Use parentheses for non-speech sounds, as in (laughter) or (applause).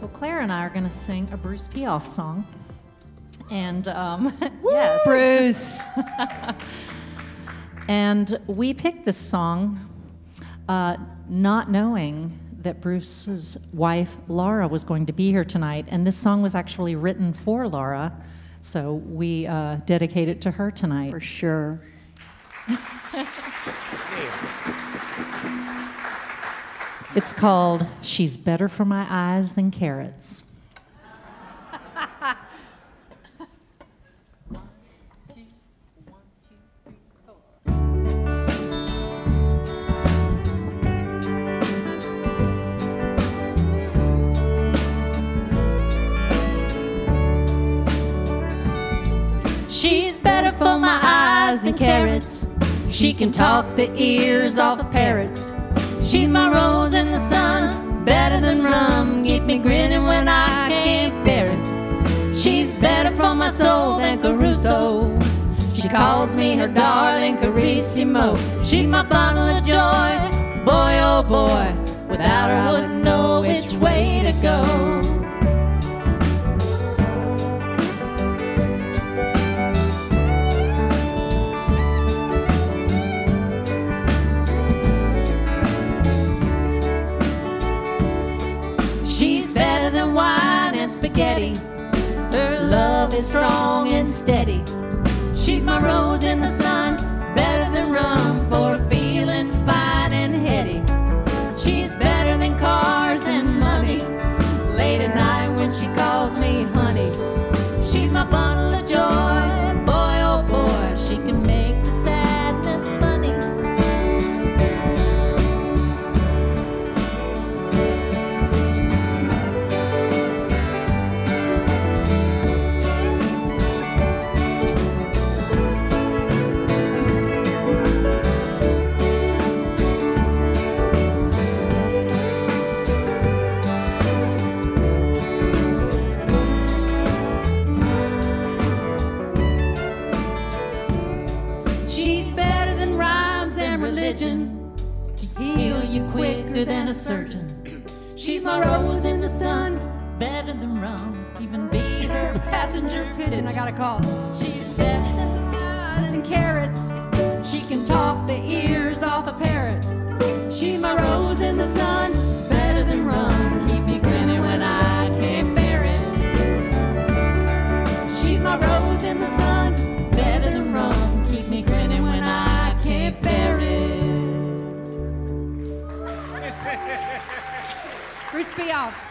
Well, Claire and I are going to sing a Bruce Piephoff song. And um, (laughs) yes. Bruce. (laughs) and we picked this song uh, not knowing that Bruce's wife, Laura, was going to be here tonight. And this song was actually written for Laura. So we uh, dedicate it to her tonight. For sure. It's called She's Better for My Eyes Than Carrots. She's better for my eyes than carrots. She can talk the ears off of parrots. She's my sun, better than rum. Keep me grinning when I can't bear it. She's better for my soul than Caruso. She calls me her darling Carissimo. She's my bundle of joy, boy oh boy. Without her, I wouldn't know spaghetti. Her love is strong and steady. She's my rose in the sun, better than rum for feeling fine and heady. She's religion. She heal you quicker than a surgeon. She's my rose in the sun, better than rum. Even beat her (laughs) passenger pigeon. I got a call. She's better than eyes and carrots. She can talk the ears Bruce, Piephoff.